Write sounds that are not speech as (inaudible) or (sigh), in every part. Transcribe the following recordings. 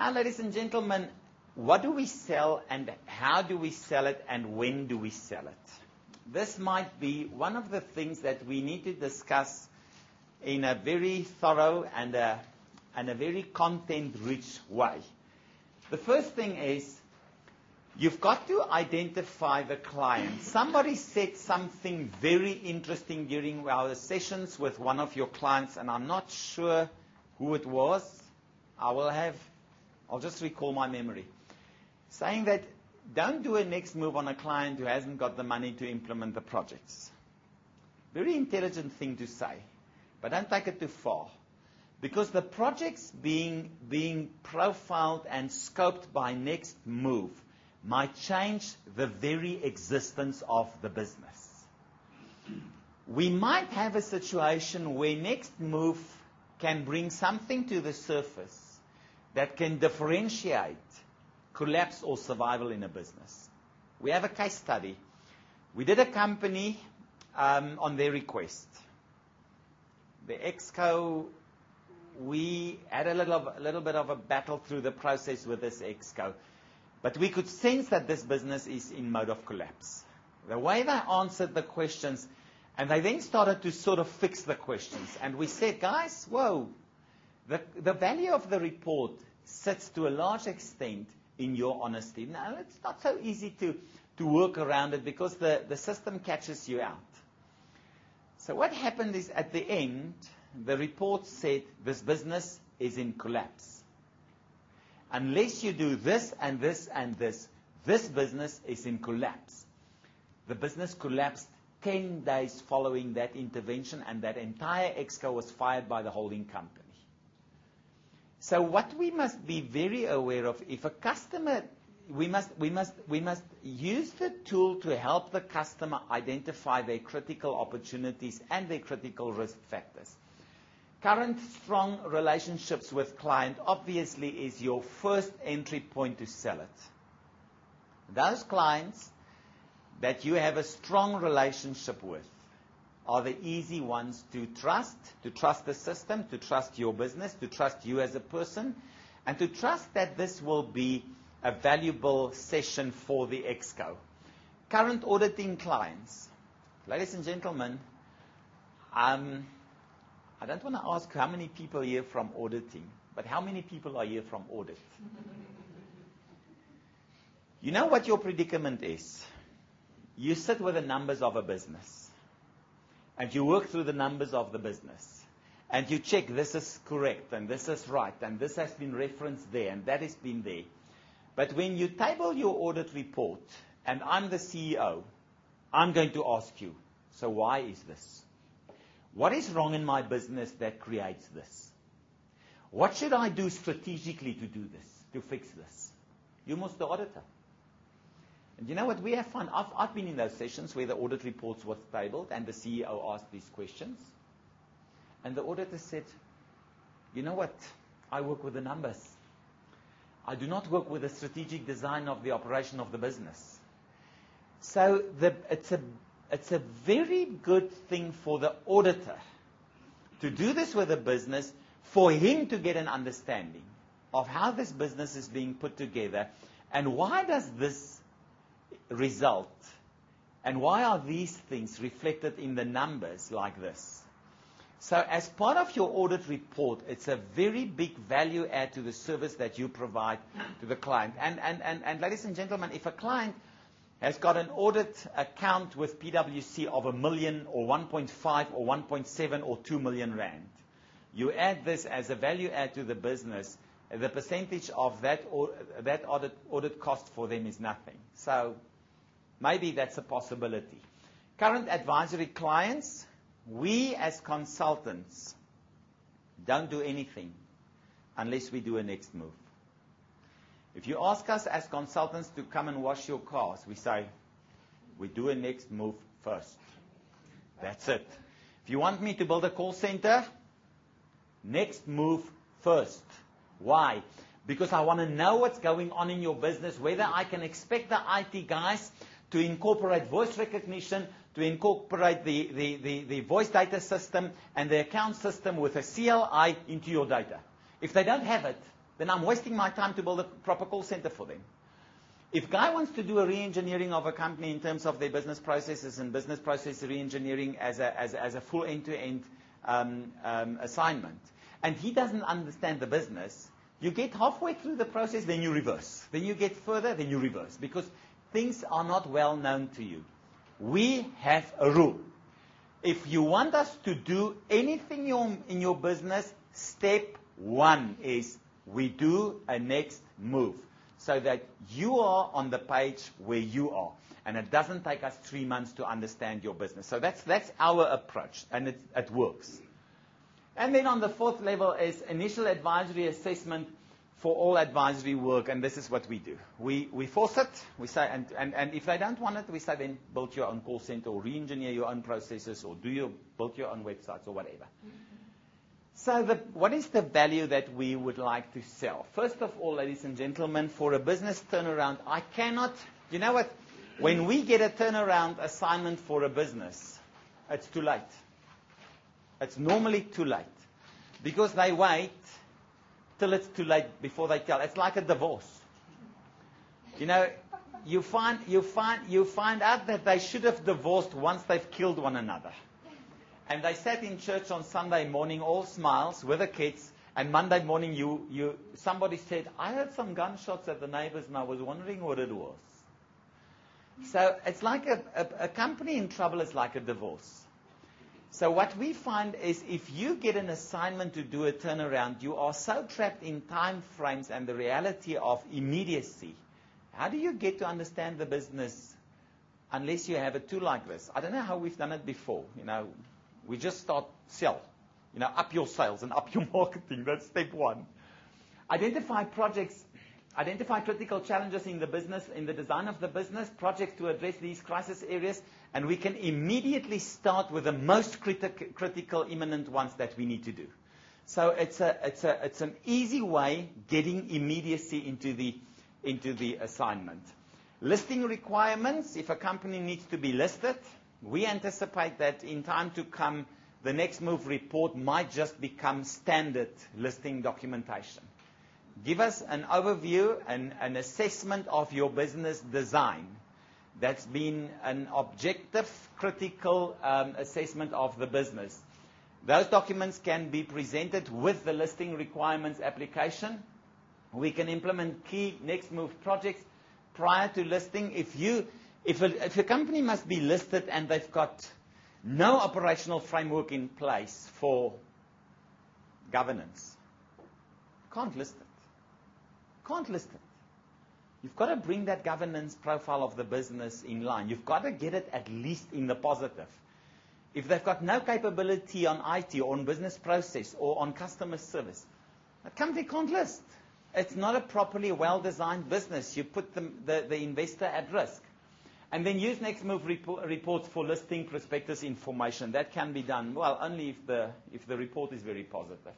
Now, ladies and gentlemen, what do we sell and how do we sell it and when do we sell it? This might be one of the things that we need to discuss in a very thorough and a, and a very content-rich way. The first thing is you've got to identify the client. Somebody said something very interesting during our sessions with one of your clients, and I'm not sure who it was. I will have, I'll just recall my memory. Saying that don't do a next move on a client who hasn't got the money to implement the projects. Very intelligent thing to say, but don't take it too far. Because the projects being, being profiled and scoped by next move might change the very existence of the business. We might have a situation where next move can bring something to the surface that can differentiate collapse or survival in a business. We have a case study. We did a company um, on their request. The exco, we had a little, of, a little bit of a battle through the process with this exco. But we could sense that this business is in mode of collapse. The way they answered the questions, and they then started to sort of fix the questions. And we said, guys, whoa, the, value of the report sits to a large extent in your honesty. Now, it's not so easy to, to work around it because the, the system catches you out. So what happened is at the end, the report said this business is in collapse. Unless you do this and this and this, this business is in collapse. The business collapsed 10 days following that intervention, and that entire exco was fired by the holding company. So what we must be very aware of, if a customer, we must, we must, we must use the tool to help the customer identify their critical opportunities and their critical risk factors. Current strong relationships with client obviously is your first entry point to sell it. Those clients that you have a strong relationship with are the easy ones to trust, to trust the system, to trust your business, to trust you as a person, and to trust that this will be a valuable session for the exco. Current auditing clients. Ladies and gentlemen, um, I don't want to ask how many people are here from auditing, but how many people are here from audit? you know what your predicament is? You sit with the numbers of a business, and you work through the numbers of the business, and you check this is correct, and this is right, and this has been referenced there, and that has been there. But when you table your audit report, and I'm the CEO, I'm going to ask you, so why is this? What is wrong in my business that creates this? What should I do strategically to do this, to fix this? You must the auditor. And you know what we have found? I've, I've been in those sessions where the audit reports were tabled and the CEO asked these questions. And the auditor said, you know what? I work with the numbers. I do not work with the strategic design of the operation of the business. So the, it's a it's a very good thing for the auditor to do this with a business for him to get an understanding of how this business is being put together and why does this result and why are these things reflected in the numbers like this. So as part of your audit report, it's a very big value add to the service that you provide to the client. And, and, and, and ladies and gentlemen, if a client has got an audit account with PwC of a million or 1.5 or 1.7 or 2 million rand. You add this as a value add to the business, the percentage of that, or, that audit, audit cost for them is nothing. So maybe that's a possibility. Current advisory clients, we as consultants don't do anything unless we do a next move. If you ask us as consultants to come and wash your cars, we say, we do a next move first. That's it. If you want me to build a call center, next move first. Why? Because I want to know what's going on in your business, whether I can expect the IT guys to incorporate voice recognition, to incorporate the, the, the, the voice data system and the account system with a CLI into your data. If they don't have it, then I'm wasting my time to build a proper call center for them. If Guy wants to do a re-engineering of a company in terms of their business processes and business process re-engineering as a, as, as a full end-to-end um, um, assignment, and he doesn't understand the business, you get halfway through the process, then you reverse. Then you get further, then you reverse. Because things are not well known to you. We have a rule. If you want us to do anything in your business, step one is we do a next move so that you are on the page where you are. And it doesn't take us three months to understand your business. So that's, that's our approach, and it, it works. And then on the fourth level is initial advisory assessment for all advisory work, and this is what we do. We, we force it, we say, and, and, and if they don't want it, we say then build your own call center or re-engineer your own processes or do your, build your own websites or whatever. So the, what is the value that we would like to sell? First of all, ladies and gentlemen, for a business turnaround, I cannot, you know what? When we get a turnaround assignment for a business, it's too late. It's normally too late because they wait till it's too late before they tell. It's like a divorce. You know, you find, you find, you find out that they should have divorced once they've killed one another. And they sat in church on Sunday morning, all smiles, with the kids. And Monday morning, you, you, somebody said, I heard some gunshots at the neighbors, and I was wondering what it was. So it's like a, a, a company in trouble is like a divorce. So what we find is if you get an assignment to do a turnaround, you are so trapped in time frames and the reality of immediacy. How do you get to understand the business unless you have a tool like this? I don't know how we've done it before. You know, we just start sell. You know, up your sales and up your (laughs) marketing. That's step one. Identify projects identify critical challenges in the business, in the design of the business, projects to address these crisis areas, and we can immediately start with the most critic, critical, imminent ones that we need to do. So it's, an easy way getting immediacy into the, into the assignment. Listing requirements, if a company needs to be listed, we anticipate that in time to come, the next move report might just become standard listing documentation. Give us an overview and an assessment of your business design. That's been an objective, critical um, assessment of the business. Those documents can be presented with the listing requirements application. We can implement key next move projects prior to listing. If you, if a, if a company must be listed and they've got no operational framework in place for governance, can't list it can't list it. You've got to bring that governance profile of the business in line. You've got to get it at least in the positive. If they've got no capability on IT or on business process or on customer service, a company can't list. It's not a properly well-designed business. You put the, the, the investor at risk. And then use next move report, reports for listing prospectus information. That can be done, well, only if the, if the report is very positive.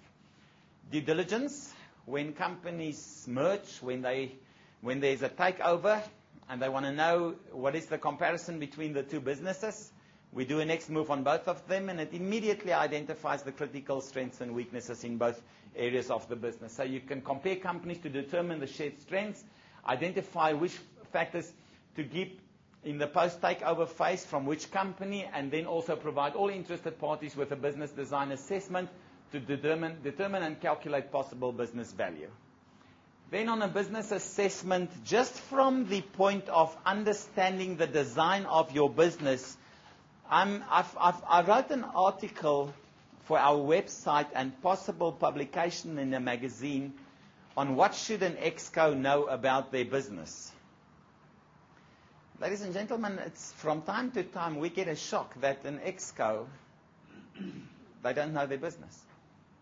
Due diligence, when companies merge, when, there's a takeover, and they want to know what is the comparison between the two businesses, we do a next move on both of them, and it immediately identifies the critical strengths and weaknesses in both areas of the business. So you can compare companies to determine the shared strengths, identify which factors to keep in the post-takeover phase from which company, and then also provide all interested parties with a business design assessment to determine, and calculate possible business value. Then on a business assessment, just from the point of understanding the design of your business, I wrote an article for our website and possible publication in a magazine on what should an exco know about their business. Ladies and gentlemen, it's from time to time we get a shock that an exco, they don't know their business.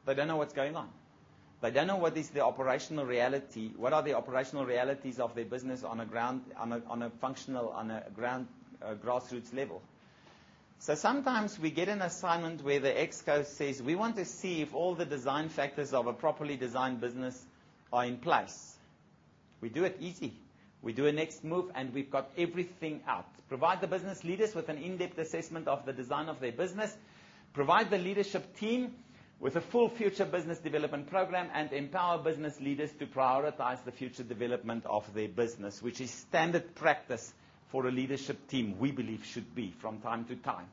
They don't know what's going on. They don't know what is the operational reality, what are the operational realities of their business on a ground, on a, on a functional, on a ground, uh, grassroots level. So sometimes we get an assignment where the exco says, we want to see if all the design factors of a properly designed business are in place. We do it easy. We do a next move and we've got everything out. Provide the business leaders with an in-depth assessment of the design of their business. Provide the leadership team with a full future business development program and empower business leaders to prioritize the future development of their business, which is standard practice for a leadership team, we believe should be from time to time.